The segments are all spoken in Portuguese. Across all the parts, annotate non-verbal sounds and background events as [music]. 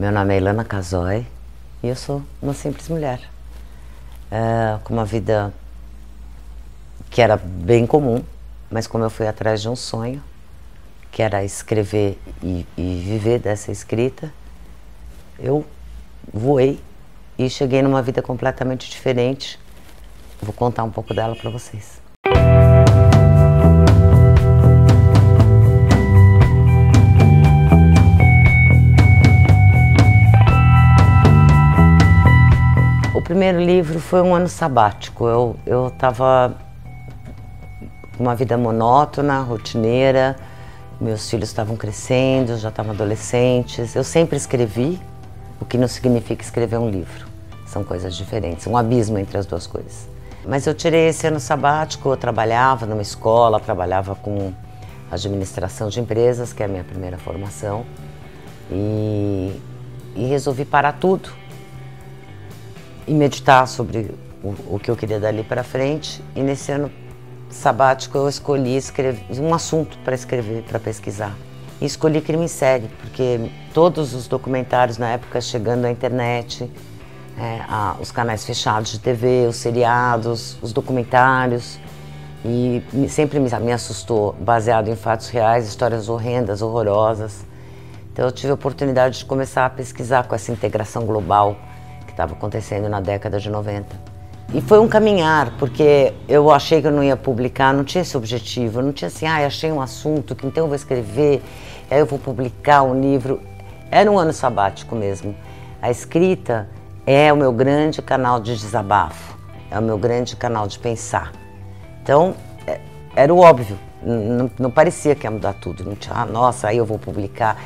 Meu nome é Ilana Casoy e eu sou uma simples mulher. Uh, com uma vida que era bem comum, mas como eu fui atrás de um sonho, que era escrever e, e viver dessa escrita, eu voei e cheguei numa vida completamente diferente. Vou contar um pouco dela para vocês. Primeiro livro foi um ano sabático. Eu estava com uma vida monótona, rotineira, meus filhos estavam crescendo, já estavam adolescentes. Eu sempre escrevi, o que não significa escrever um livro. São coisas diferentes, um abismo entre as duas coisas. Mas eu tirei esse ano sabático, eu trabalhava numa escola, trabalhava com administração de empresas, que é a minha primeira formação, e, e resolvi parar tudo e meditar sobre o, o que eu queria dali para frente. E nesse ano sabático eu escolhi escrever, um assunto para escrever, para pesquisar. E escolhi crime em série, porque todos os documentários na época chegando à internet, é, a, os canais fechados de TV, os seriados, os documentários, e sempre me, me assustou, baseado em fatos reais, histórias horrendas, horrorosas. Então eu tive a oportunidade de começar a pesquisar com essa integração global estava acontecendo na década de 90. E foi um caminhar, porque eu achei que eu não ia publicar, não tinha esse objetivo, não tinha assim, ah, achei um assunto que então eu vou escrever, aí eu vou publicar um livro. Era um ano sabático mesmo. A escrita é o meu grande canal de desabafo, é o meu grande canal de pensar. Então, é, era o óbvio, não, não, parecia que ia mudar tudo, não tinha, ah, nossa, aí eu vou publicar.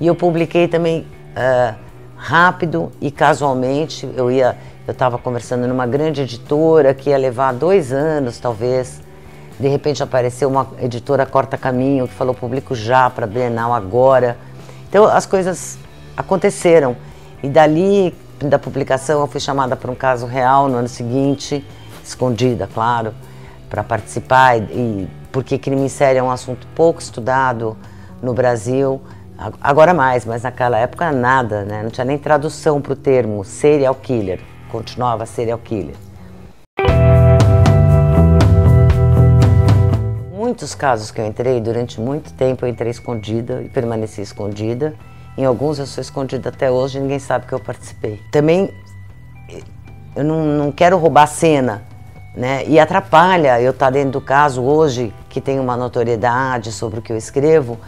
E eu publiquei também. Uh, rápido e casualmente. Eu ia, eu estava conversando numa grande editora que ia levar dois anos, talvez. De repente apareceu uma editora Corta Caminho que falou publico já para Bienal agora. Então as coisas aconteceram e dali da publicação eu fui chamada para um caso real no ano seguinte, escondida, claro, para participar e, e porque crime em série é um assunto pouco estudado no Brasil. Agora mais, mas naquela época nada, né? Não tinha nem tradução para o termo serial killer. Continuava serial killer. Muitos casos que eu entrei, durante muito tempo eu entrei escondida e permaneci escondida. Em alguns eu sou escondida até hoje ninguém sabe que eu participei. Também eu não, não quero roubar cena, né? E atrapalha eu estar dentro do caso hoje, que tem uma notoriedade sobre o que eu escrevo,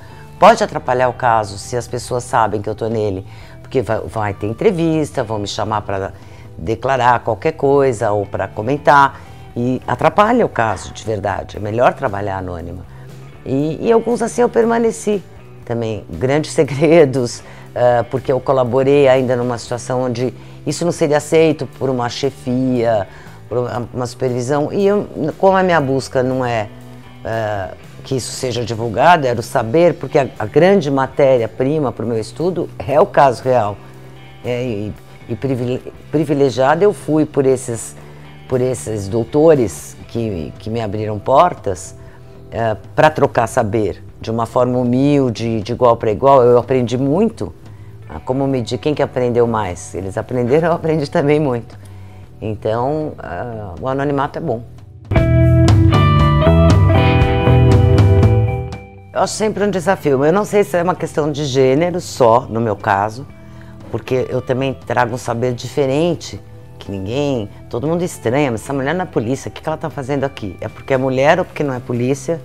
Pode atrapalhar o caso se as pessoas sabem que eu estou nele, porque vai, vai, ter entrevista, vão me chamar para declarar qualquer coisa ou para comentar e atrapalha o caso de verdade. É melhor trabalhar anônima. E, e alguns assim eu permaneci também, grandes [laughs] segredos, uh, porque eu colaborei ainda numa situação onde isso não seria aceito por uma chefia, por uma supervisão. E eu, como a minha busca não é uh, que isso seja divulgado, era o saber, porque a, a grande matéria-prima para o meu estudo é o caso real. É, e, e privilegiada eu fui por esses, por esses doutores que, que me abriram portas é, para trocar saber de uma forma humilde, de igual para igual. Eu aprendi muito. Ah, como medir quem que aprendeu mais? Eles aprenderam, [laughs] eu aprendi também muito. Então, uh, o anonimato é bom. Eu acho sempre um desafio. Eu não sei se é uma questão de gênero só, no meu caso, porque eu também trago um saber diferente que ninguém, todo mundo estranha, mas essa mulher não é polícia, o que ela está fazendo aqui? É porque é mulher ou porque não é polícia?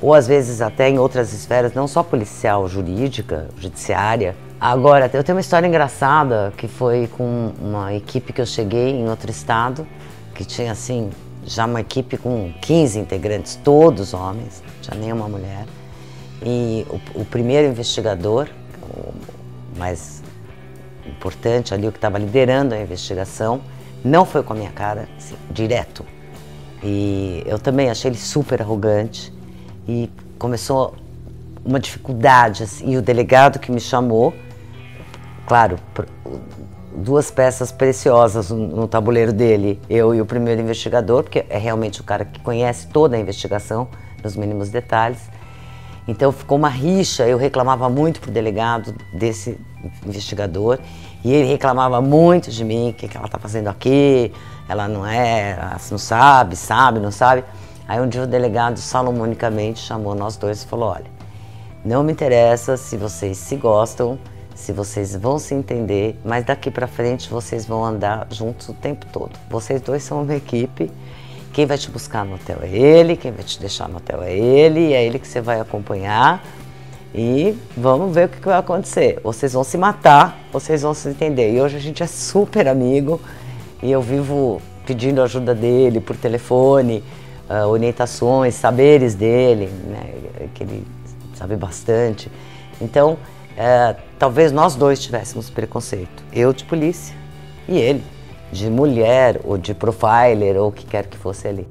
Ou às vezes até em outras esferas, não só policial, jurídica, judiciária. Agora, eu tenho uma história engraçada que foi com uma equipe que eu cheguei em outro estado, que tinha assim, já uma equipe com 15 integrantes, todos homens, não tinha nenhuma mulher. E o, o primeiro investigador, o mais importante ali, o que estava liderando a investigação, não foi com a minha cara, assim, direto. E eu também achei ele super arrogante e começou uma dificuldade. Assim, e o delegado que me chamou, claro, duas peças preciosas no tabuleiro dele, eu e o primeiro investigador, porque é realmente o cara que conhece toda a investigação, nos mínimos detalhes. Então ficou uma rixa, eu reclamava muito pro delegado desse investigador e ele reclamava muito de mim, o que, que ela tá fazendo aqui, ela não é, ela não sabe, sabe, não sabe. Aí um dia o delegado salomonicamente chamou nós dois e falou, olha, não me interessa se vocês se gostam, se vocês vão se entender, mas daqui para frente vocês vão andar juntos o tempo todo. Vocês dois são uma equipe quem vai te buscar no hotel é ele, quem vai te deixar no hotel é ele, e é ele que você vai acompanhar. E vamos ver o que, vai acontecer. Vocês vão se matar, vocês vão se entender. E hoje a gente é super amigo e eu vivo pedindo ajuda dele por telefone, uh, orientações, saberes dele, né, que ele sabe bastante. Então, uh, talvez nós dois tivéssemos preconceito. Eu de polícia e ele de mulher ou de profiler ou o que quer que fosse ali.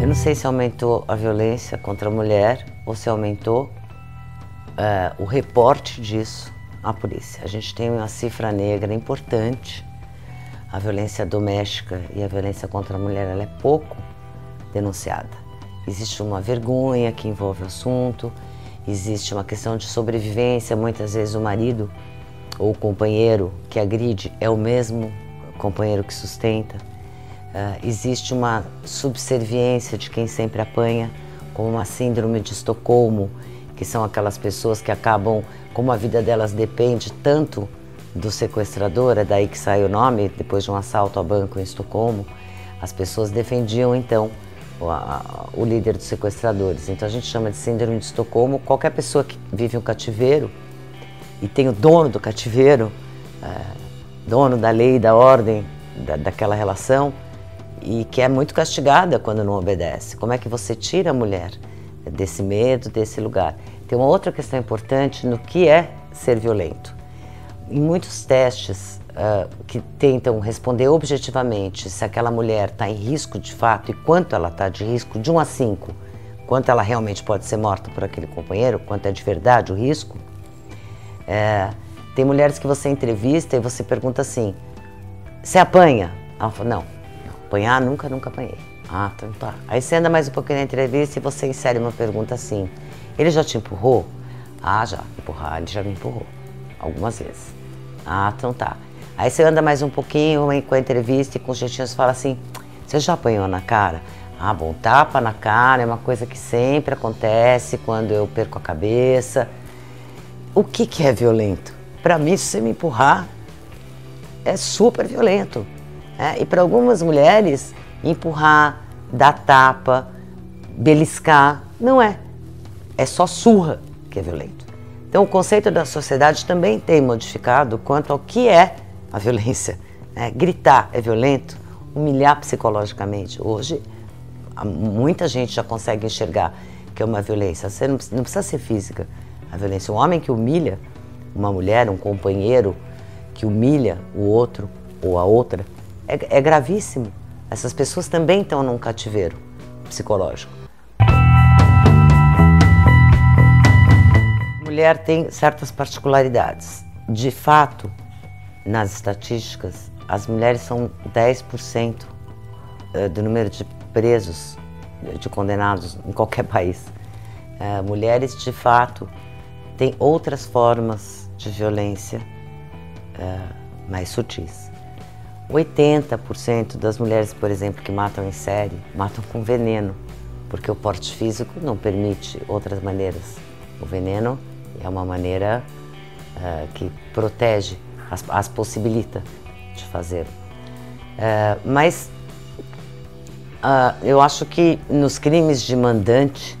Eu não sei se aumentou a violência contra a mulher ou se aumentou é, o reporte disso à polícia. A gente tem uma cifra negra importante. A violência doméstica e a violência contra a mulher ela é pouco denunciada. Existe uma vergonha que envolve o assunto, existe uma questão de sobrevivência. Muitas vezes o marido ou o companheiro que agride é o mesmo companheiro que sustenta. Uh, existe uma subserviência de quem sempre apanha, como uma síndrome de Estocolmo, que são aquelas pessoas que acabam, como a vida delas depende tanto do sequestrador, é daí que sai o nome, depois de um assalto a banco em Estocolmo, as pessoas defendiam então o, o líder dos sequestradores. Então a gente chama de síndrome de Estocolmo qualquer pessoa que vive um cativeiro e tem o dono do cativeiro, é, dono da lei, da ordem, da, daquela relação, e que é muito castigada quando não obedece. Como é que você tira a mulher desse medo, desse lugar? Tem uma outra questão importante no que é ser violento. Em muitos testes uh, que tentam responder objetivamente se aquela mulher está em risco de fato e quanto ela está de risco, de 1 a 5, quanto ela realmente pode ser morta por aquele companheiro, quanto é de verdade o risco. É, tem mulheres que você entrevista e você pergunta assim: você apanha? Ela fala: não, apanhar nunca, nunca apanhei. Ah, então tá. Aí você anda mais um pouquinho na entrevista e você insere uma pergunta assim: ele já te empurrou? Ah, já. Empurrar, ele já me empurrou. Algumas vezes. Ah, então tá. Aí você anda mais um pouquinho com a entrevista e com os jeitinhos fala assim: você já apanhou na cara? Ah, bom, tapa na cara é uma coisa que sempre acontece quando eu perco a cabeça. O que, que é violento? Para mim, se você me empurrar, é super violento. É? E para algumas mulheres, empurrar, dar tapa, beliscar, não é. É só surra que é violento. Então, o conceito da sociedade também tem modificado quanto ao que é a violência. É, gritar é violento, humilhar psicologicamente. Hoje, muita gente já consegue enxergar que é uma violência. Você não, não precisa ser física. A violência, um homem que humilha uma mulher, um companheiro que humilha o outro ou a outra, é, é gravíssimo. Essas pessoas também estão num cativeiro psicológico. Mulher tem certas particularidades. De fato, nas estatísticas, as mulheres são 10% eh, do número de presos, de condenados em qualquer [laughs] país. Eh, mulheres, de fato, têm outras formas de violência eh, mais sutis. 80% das mulheres, por exemplo, que matam em série, matam com veneno, porque o porte físico não permite outras maneiras. O veneno é uma maneira que protege as, as possibilita de fazer. É, mas uh, eu acho que nos crimes de mandante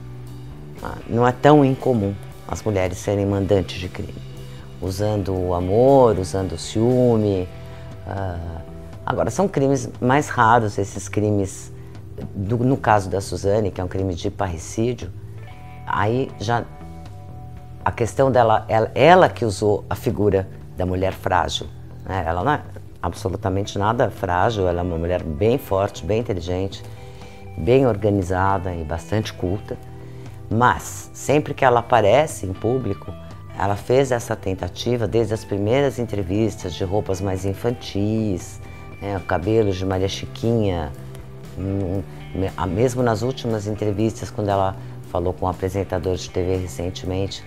uh, não é tão incomum as mulheres serem mandantes de crime, usando o amor, usando o ciúme. Uh, agora, são crimes mais raros esses crimes, do, no caso da Suzane, que é um crime de parricídio, aí já a questão dela, ela, ela que usou a figura da mulher frágil. Né? Ela não é absolutamente nada frágil, ela é uma mulher bem forte, bem inteligente, bem organizada e bastante culta. Mas sempre que ela aparece em público, ela fez essa tentativa desde as primeiras entrevistas de roupas mais infantis, né, cabelos de Maria Chiquinha, mesmo nas últimas entrevistas, quando ela falou com um apresentador de TV recentemente,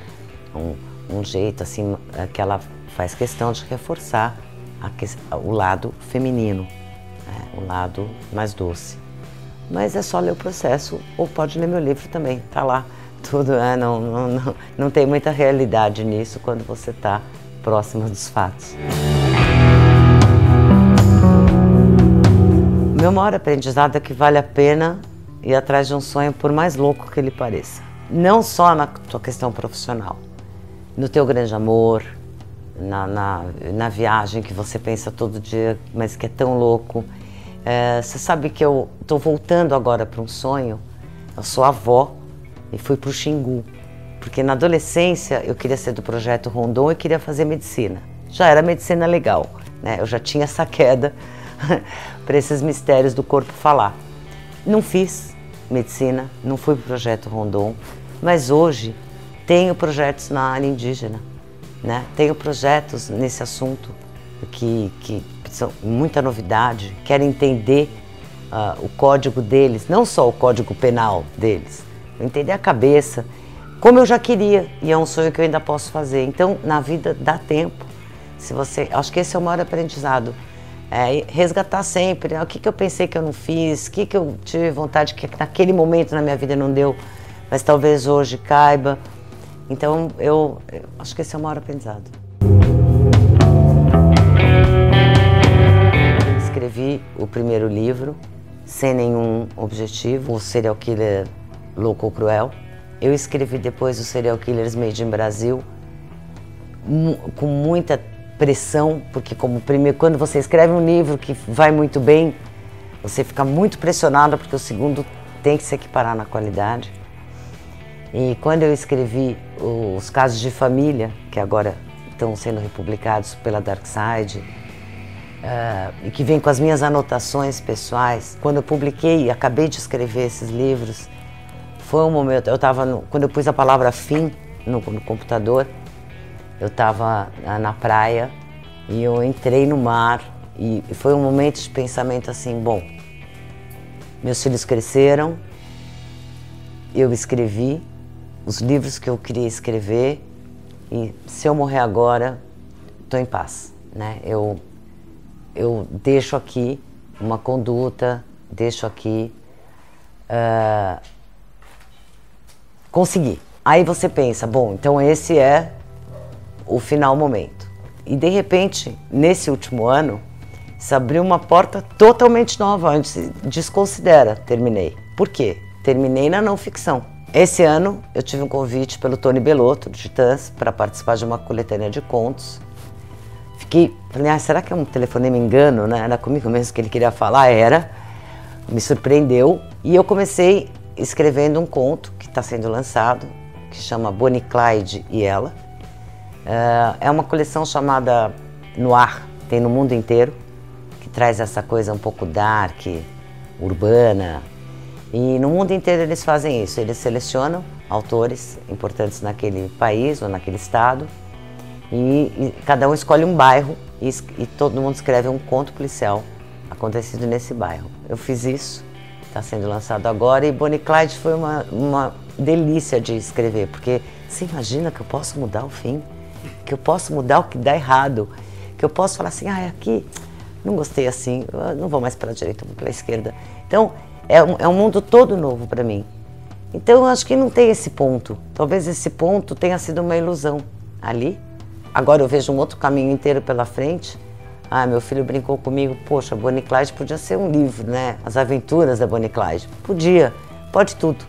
um, um jeito assim é, que ela faz questão de reforçar a, o lado feminino, né? o lado mais doce. Mas é só ler o processo ou pode ler meu livro também, tá lá. Tudo, é, não, não, não, não tem muita realidade nisso quando você está próximo dos fatos. Meu maior aprendizado é que vale a pena ir atrás de um sonho, por mais louco que ele pareça. Não só na tua questão profissional, no teu grande amor, na, na, na viagem que você pensa todo dia, mas que é tão louco. É, você sabe que eu estou voltando agora para um sonho. Eu sou avó e fui para o Xingu, porque na adolescência eu queria ser do projeto Rondon e queria fazer medicina. Já era medicina legal, né? Eu já tinha essa queda [laughs] para esses mistérios do corpo falar. Não fiz medicina, não fui para o projeto Rondon, mas hoje tenho projetos na área indígena, né? tenho projetos nesse assunto que, que são muita novidade, quero entender uh, o código deles, não só o código penal deles, entender a cabeça, como eu já queria, e é um sonho que eu ainda posso fazer. Então, na vida dá tempo. Se você, acho que esse é o maior aprendizado é, resgatar sempre né? o que, que eu pensei que eu não fiz, o que, que eu tive vontade que naquele momento na minha vida não deu, mas talvez hoje caiba. Então eu, eu acho que esse é o maior aprendizado. Escrevi o primeiro livro sem nenhum objetivo, o Serial Killer Louco ou Cruel. Eu escrevi depois o Serial Killers Made in Brasil com muita pressão, porque como primeiro, quando você escreve um livro que vai muito bem, você fica muito pressionado porque o segundo tem que se equiparar na qualidade. E quando eu escrevi os casos de família, que agora estão sendo republicados pela Dark Side, uh, e que vem com as minhas anotações pessoais, quando eu publiquei, acabei de escrever esses livros, foi um momento, eu estava, quando eu pus a palavra fim no, no computador, eu estava na praia e eu entrei no mar e foi um momento de pensamento assim, bom, meus filhos cresceram, eu escrevi os livros que eu queria escrever e se eu morrer agora, estou em paz, né? Eu eu deixo aqui uma conduta, deixo aqui uh, conseguir. Aí você pensa, bom, então esse é o final momento. E de repente, nesse último ano, se abriu uma porta totalmente nova, onde desconsidera, terminei. Por quê? Terminei na não ficção. Esse ano eu tive um convite pelo Tony Belotto, do Titãs, para participar de uma coletânea de contos. Fiquei, falei, ah, será que é um telefonema engano, né? Era comigo mesmo que ele queria falar, era. Me surpreendeu e eu comecei escrevendo um conto que está sendo lançado, que chama Bonnie Clyde e Ela é uma coleção chamada Noir, tem no mundo inteiro, que traz essa coisa um pouco dark, urbana. E no mundo inteiro eles fazem isso, eles selecionam autores importantes naquele país ou naquele estado. E, e cada um escolhe um bairro e, e, todo mundo escreve um conto policial acontecido nesse bairro. Eu fiz isso, está sendo lançado agora. E Bonnie Clyde foi uma, uma delícia de escrever, porque você imagina que eu posso mudar o fim? Que eu posso mudar o que dá errado, que eu posso falar assim, ah, aqui não gostei assim, não vou mais para a direita, vou para a esquerda. Então, é um, é um mundo todo novo para mim. Então, eu acho que não tem esse ponto. Talvez esse ponto tenha sido uma ilusão ali. Agora eu vejo um outro caminho inteiro pela frente. Ah, meu filho brincou comigo, poxa, Bonnie Clyde podia ser um livro, né? As aventuras da Bonnie Clyde. Podia, pode tudo.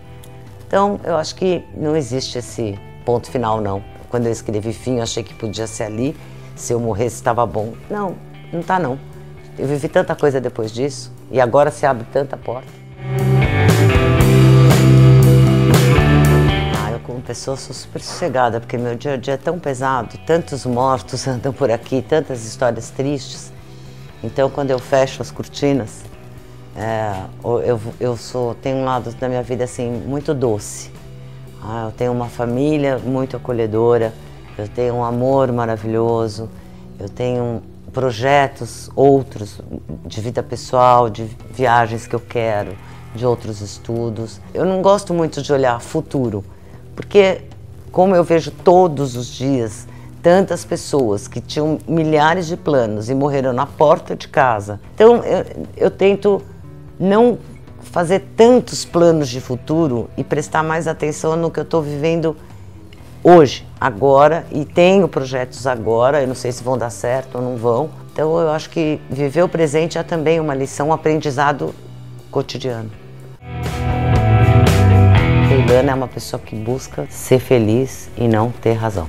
Então, eu acho que não existe esse ponto final, não. Quando eu escrevi fim, eu achei que podia ser ali. Se eu morresse, estava bom. Não, não está não. Eu vivi tanta coisa depois disso e agora se abre tanta porta. Pessoa sou super sossegada, porque meu dia a dia é tão pesado, tantos mortos [laughs] andam por aqui, tantas histórias tristes. Então quando eu fecho as cortinas, é, eu, eu sou, tenho um lado da minha vida assim muito doce. Ah, eu tenho uma família muito acolhedora, eu tenho um amor maravilhoso, eu tenho projetos outros de vida pessoal, de viagens que eu quero, de outros estudos. Eu não gosto muito de olhar futuro, porque como eu vejo todos os dias tantas pessoas que tinham milhares de planos e morreram na porta de casa. Então eu, eu tento não fazer tantos planos de futuro e prestar mais atenção no que eu estou vivendo hoje, agora, e tenho projetos agora, eu não sei se vão dar certo ou não vão. Então eu acho que viver o presente é também uma lição, um aprendizado cotidiano. Leilana é uma pessoa que busca ser feliz e não ter razão.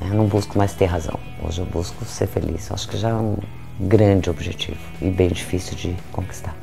Eu não busco mais ter razão. Hoje eu busco ser feliz. Eu acho que já é um grande objetivo e bem difícil de conquistar.